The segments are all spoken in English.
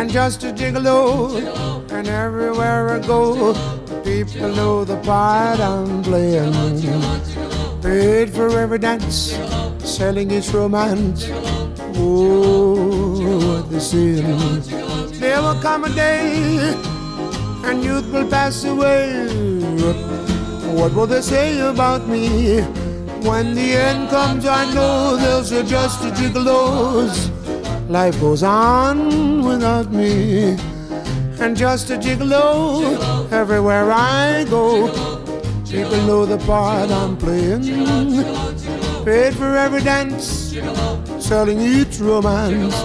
and just a gigolo. And everywhere I go, people know the part I'm playing. Paid for every dance, selling its romance. Oh, what they. There will come a day, and youth will pass away. What will they say about me? When the end comes, I know they'll just a gigolos. Life goes on without me. And just a gigolo everywhere I go. People know the part I'm playing. Paid for every dance, selling each romance.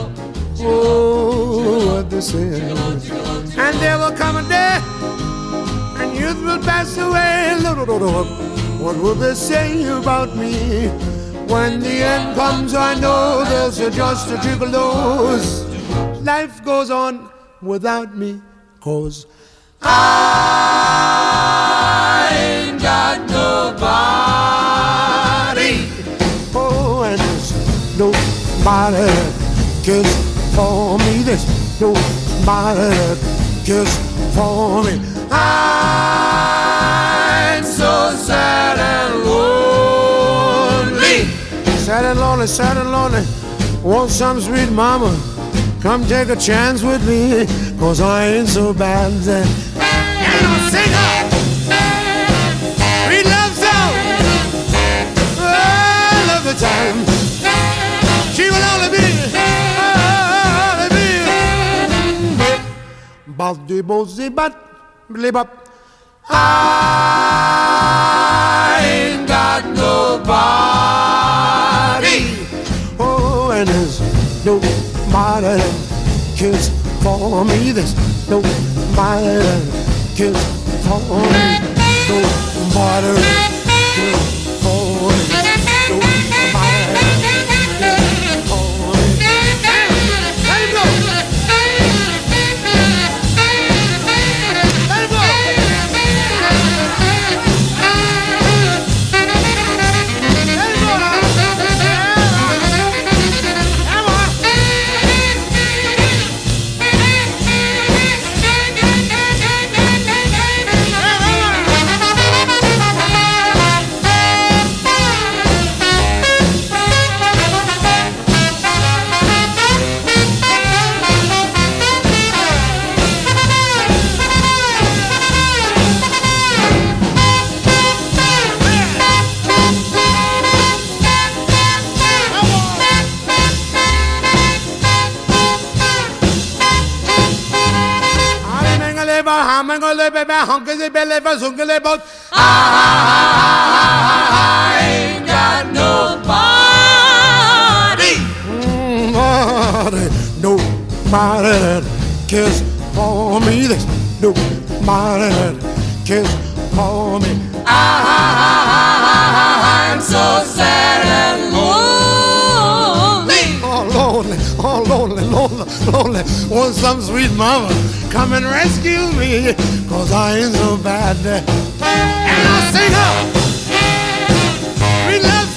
Oh, what they say. And there will come a day, and youth will pass away. What will they say about me? When the end comes, I know there's just a gigolos. Life goes on without me, cause I ain't got nobody. Oh, and there's nobody cares for me. There's nobody cares for me. I'm Sad and lonely, sad and lonely. Want some sweet mama? Come take a chance with me, cause I ain't so bad. And I'll sing her sweet love song. I love the time. She will only be, only be. Bal di bo zi bat, blib cares for me. There's nobody that cares for me. Nobody that cares I ah, ain't got nobody. Nobody, nobody cares for me. There's nobody cares for me. Ah, I'm lonely. Want some sweet mama come and rescue me, cause I ain't so bad. And I sing her we love